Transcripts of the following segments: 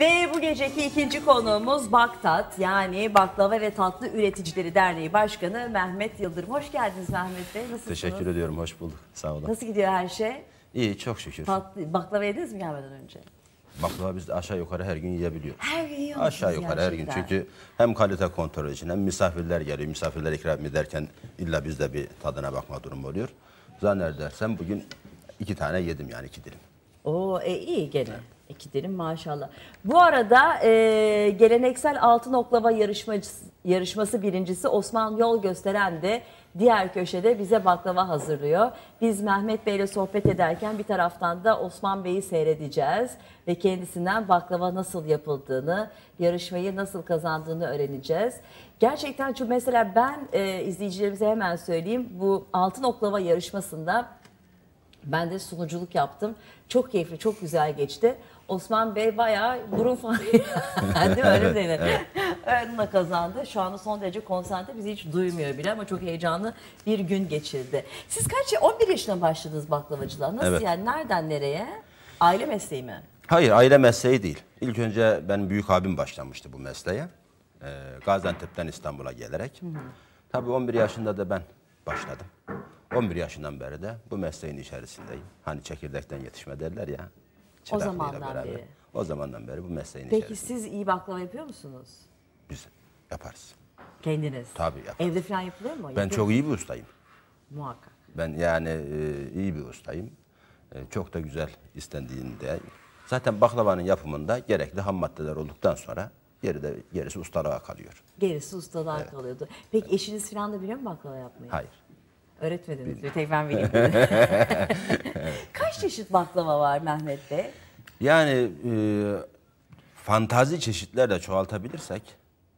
Ve bu geceki ikinci konuğumuz Baktat yani Baklava ve Tatlı Üreticileri Derneği Başkanı Mehmet Yıldırım. Hoş geldiniz Mehmet Bey. Nasılsınız? Teşekkür ediyorum, hoş bulduk. Sağ olun. Nasıl gidiyor her şey? İyi, çok şükür. Tatlı, baklava yediniz mi gelmeden önce? Baklava biz de aşağı yukarı her gün yiyebiliyoruz. Her gün yiyor musunuz Aşağı yukarı her gün. Çünkü hem kalite kontrolü için hem misafirler geliyor. Misafirler ikram ederken illa biz de bir tadına bakma durumu oluyor. Zannedersem bugün iki tane yedim yani iki dilim. Oo e, iyi gene. İki dilim maşallah. Bu arada e, geleneksel altın oklava yarışmacısı, yarışması birincisi Osman Yol Gösteren de diğer köşede bize baklava hazırlıyor. Biz Mehmet Bey ile sohbet ederken bir taraftan da Osman Bey'i seyredeceğiz ve kendisinden baklava nasıl yapıldığını, yarışmayı nasıl kazandığını öğreneceğiz. Gerçekten çünkü mesela ben e, izleyicilerimize hemen söyleyeyim bu altın oklava yarışmasında ben de sunuculuk yaptım. Çok keyifli, çok güzel geçti. Osman Bey bayağı burun falan değil mi? Öyle denir. Onunla kazandı. Şu anda son derece konsantre. Bizi hiç duymuyor bile ama çok heyecanlı bir gün geçirdi. Siz kaç 11 yaşında başladınız baklavacılığa. Nasıl Evet. yani? Nereden nereye? Aile mesleği mi? Hayır, aile mesleği değil. İlk önce benim büyük abim başlamıştı bu mesleğe. Ee, Gaziantep'ten İstanbul'a gelerek. Tabii 11 yaşında da ben başladım. 11 yaşından beri de bu mesleğin içerisindeyim. Hani çekirdekten yetişme derler ya. Çıraklığıyla zamandan beri. O zamandan beri bu mesleğin Peki içerisinde. siz iyi baklava yapıyor musunuz? Biz yaparız. Kendiniz? Tabii yaparız. Evde falan yapılıyor mu? Ben Yapıyor çok iyi bir ustayım. Muhakkak. Ben yani e, iyi bir ustayım. E, çok da güzel istendiğinde. Zaten baklavanın yapımında gerekli ham maddeler olduktan sonra geride gerisi ustalığa kalıyor. Gerisi ustalar kalıyordu. Peki eşiniz falan da biliyor mu baklava yapmayı? Hayır. Öğretmediniz bileyim. dedi. Kaç çeşit baklava var Mehmet Bey? Yani e, fantazi çeşitlerle çoğaltabilirsek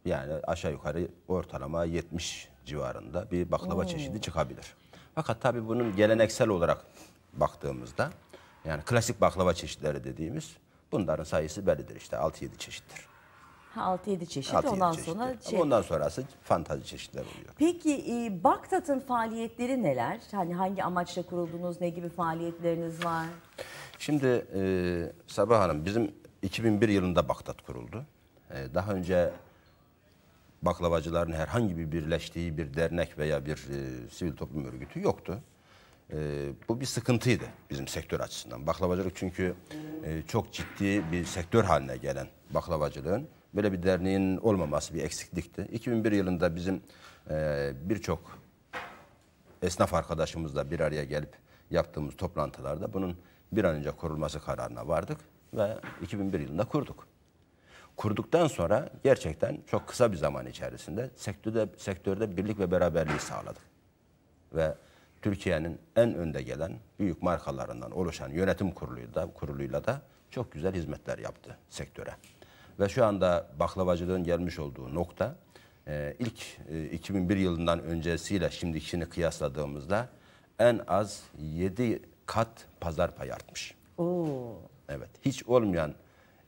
yani aşağı yukarı ortalama 70 civarında bir baklava çeşidi çıkabilir. Fakat tabii bunun geleneksel olarak baktığımızda yani klasik baklava çeşitleri dediğimiz bunların sayısı bellidir işte 6-7 çeşittir. Ha, 6-7 çeşit 6-7 ondan çeşittir. sonra Ama şey. Ondan sonrası fantazi çeşitler oluyor. Peki e, Baktat'ın faaliyetleri neler? Hani hangi amaçla kuruldunuz? Ne gibi faaliyetleriniz var? Şimdi e, Sabah Hanım bizim 2001 yılında Baktat kuruldu. E, daha önce baklavacıların herhangi bir birleştiği bir dernek veya bir e, sivil toplum örgütü yoktu. E, bu bir sıkıntıydı bizim sektör açısından. Baklavacılık çünkü e, çok ciddi bir sektör haline gelen baklavacılığın böyle bir derneğin olmaması bir eksiklikti. 2001 yılında bizim e, birçok esnaf arkadaşımızla bir araya gelip yaptığımız toplantılarda bunun bir an önce kurulması kararına vardık ve 2001 yılında kurduk. Kurduktan sonra gerçekten çok kısa bir zaman içerisinde sektörde sektörde birlik ve beraberliği sağladık. Ve Türkiye'nin en önde gelen büyük markalarından oluşan yönetim kuruluyla da, kuruluyla da çok güzel hizmetler yaptı sektöre. Ve şu anda baklavacılığın gelmiş olduğu nokta e, ilk e, 2001 yılından öncesiyle şimdikini kıyasladığımızda en az 7 kat pazar payı artmış. Oo. Evet. Hiç olmayan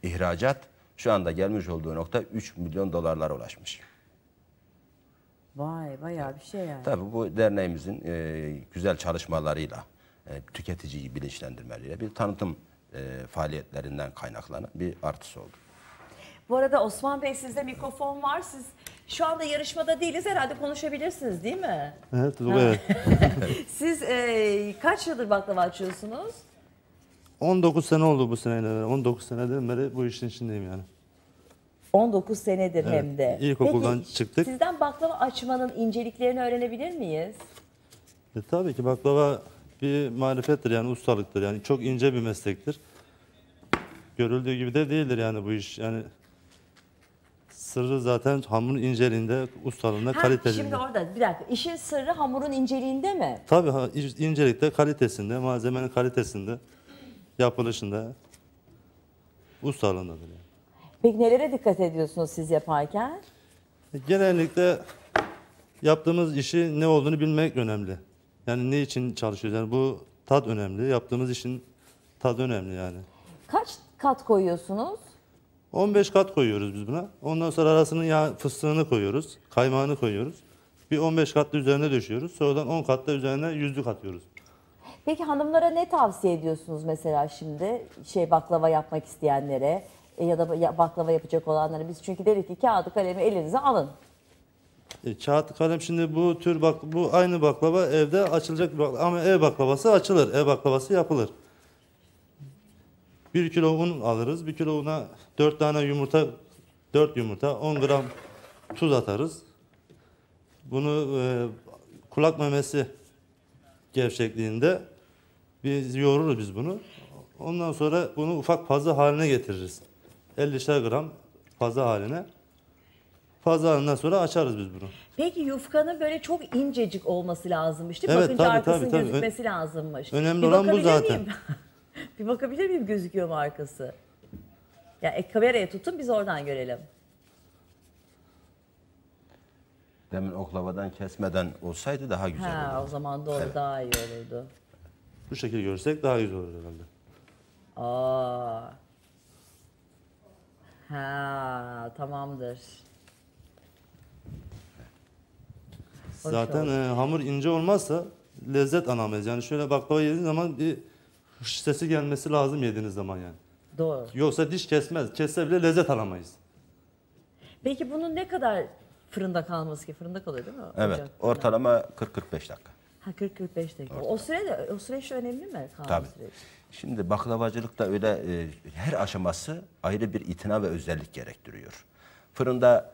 ihracat şu anda gelmiş olduğu nokta 3 milyon dolarlara ulaşmış. Vay bayağı bir şey yani. Tabii bu derneğimizin e, güzel çalışmalarıyla, e, tüketiciyi bilinçlendirmeleriyle bir tanıtım e, faaliyetlerinden kaynaklanan bir artısı oldu. Bu arada Osman Bey sizde mikrofon var. Siz şu anda yarışmada değiliz herhalde konuşabilirsiniz değil mi? Evet, evet. Siz e, kaç yıldır baklava açıyorsunuz? 19 sene oldu bu seneyle. beraber. 19 seneden beri bu işin içindeyim yani. 19 senedir Evet, hem de. ilkokuldan Peki, çıktık. Sizden baklava açmanın inceliklerini öğrenebilir miyiz? E, tabii ki baklava bir marifettir yani ustalıktır yani çok ince bir meslektir. Görüldüğü gibi de değildir yani bu iş yani sırrı zaten hamurun inceliğinde, ustalığında, Ha, kaliteliğinde. şimdi orada bir dakika. İşin sırrı hamurun inceliğinde mi? Tabii ha, incelikte, kalitesinde, malzemenin kalitesinde, yapılışında, ustalığındadır yani. Peki nelere dikkat ediyorsunuz siz yaparken? Genellikle yaptığımız işi ne olduğunu bilmek önemli. Yani ne için çalışıyoruz? Yani bu tat önemli. Yaptığımız işin tadı önemli yani. Kaç kat koyuyorsunuz? 15 kat koyuyoruz biz buna. Ondan sonra arasının yağ fıstığını koyuyoruz. Kaymağını koyuyoruz. Bir 15 kat da üzerine döşüyoruz. Sonradan 10 kat da üzerine yüzlük atıyoruz. Peki hanımlara ne tavsiye ediyorsunuz mesela şimdi şey baklava yapmak isteyenlere? E, ya da baklava yapacak olanlara biz çünkü dedik ki kağıdı kalemi elinize alın. E, kağıt kalem şimdi bu tür bak bu aynı baklava evde açılacak baklava. ama ev baklavası açılır. Ev baklavası yapılır. Bir kilo un alırız. Bir kilo una dört tane yumurta, dört yumurta, 10 gram tuz atarız. Bunu e, kulak memesi gevşekliğinde biz yoğururuz biz bunu. Ondan sonra bunu ufak pazı haline getiririz. 50'şer gram pazı haline. Pazı halinden sonra açarız biz bunu. Peki yufkanın böyle çok incecik olması lazımmış değil mi? Evet, Bakınca tabii, arkasının tabii, tabii. gözükmesi lazımmış. Önemli Bir olan bu bakabilir zaten. miyim? bir bakabilir miyim gözüküyor mu arkası? Ya e, kameraya tutun biz oradan görelim. Demin oklavadan kesmeden olsaydı daha güzel Ha, olurdu. o zaman doğru daha iyi olurdu. Bu şekil görsek daha güzel olur herhalde. Aa. Ha, tamamdır. Hoş Zaten e, hamur ince olmazsa lezzet alamayız. Yani şöyle baklava yediğiniz zaman bir sesi gelmesi lazım yediğiniz zaman yani. Doğru. Yoksa diş kesmez. Kesse bile lezzet alamayız. Peki bunun ne kadar fırında kalması ki? Fırında kalıyor değil mi? Evet, Ocakta. ortalama 40-45 dakika. Ha 40-45 dakika. O sürede o süreç önemli mi? Kalma Tabii. süreci? Şimdi baklavacılıkta öyle e, her aşaması ayrı bir itina ve özellik gerektiriyor. Fırında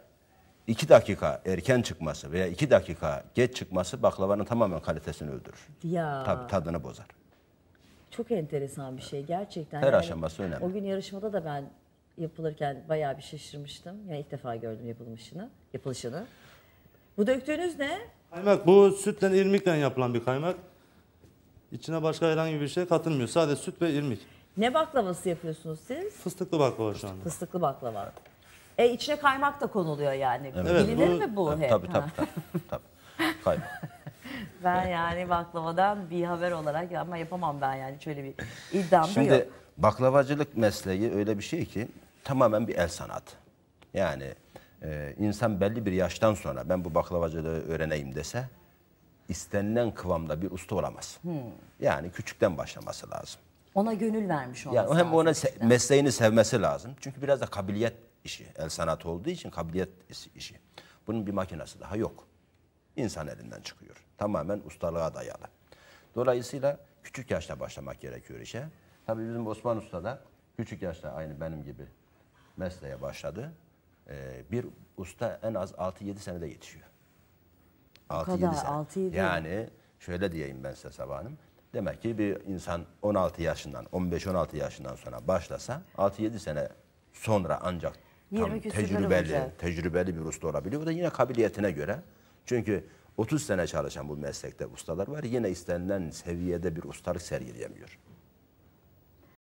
iki dakika erken çıkması veya iki dakika geç çıkması baklavanın tamamen kalitesini öldürür. Ya. Tabii tadını bozar. Çok enteresan bir şey gerçekten. Her aşaması önemli. O gün yarışmada da ben yapılırken bayağı bir şaşırmıştım. Yani ilk defa gördüm yapılmışını, yapılışını. Bu döktüğünüz ne? Kaymak bu sütle irmikle yapılan bir kaymak. İçine başka herhangi bir şey katılmıyor. Sadece süt ve irmik. Ne baklavası yapıyorsunuz siz? Fıstıklı baklava şu anda. Fıstıklı baklava. E içine kaymak da konuluyor yani. Evet, Bilinir bu- mi bu hep? Tabii tabii tabii. tabii. Kaymak. Ben yani baklavadan bir haber olarak ama yapamam ben yani şöyle bir iddiam da yok. Şimdi baklavacılık mesleği öyle bir şey ki tamamen bir el sanatı. Yani e, insan belli bir yaştan sonra ben bu baklavacılığı öğreneyim dese istenilen kıvamda bir usta olamaz. Hmm. Yani küçükten başlaması lazım. Ona gönül vermiş olması Yani hem ona lazım se- işte. mesleğini sevmesi lazım. Çünkü biraz da kabiliyet işi, el sanatı olduğu için kabiliyet işi. Bunun bir makinesi daha yok. İnsan elinden çıkıyor. Tamamen ustalığa dayalı. Dolayısıyla küçük yaşta başlamak gerekiyor işe. Tabii bizim Osman Usta da küçük yaşta aynı benim gibi mesleğe başladı. Ee, bir usta en az 6-7 senede yetişiyor. 6-7 kadar, sene. 6-7. Yani şöyle diyeyim ben size Sabah Hanım. Demek ki bir insan 16 yaşından, 15-16 yaşından sonra başlasa 6-7 sene sonra ancak tam 20 küsürleri tecrübeli, tecrübeli bir usta olabiliyor. O da yine kabiliyetine göre. Çünkü 30 sene çalışan bu meslekte ustalar var. Yine istenilen seviyede bir ustalık sergileyemiyor.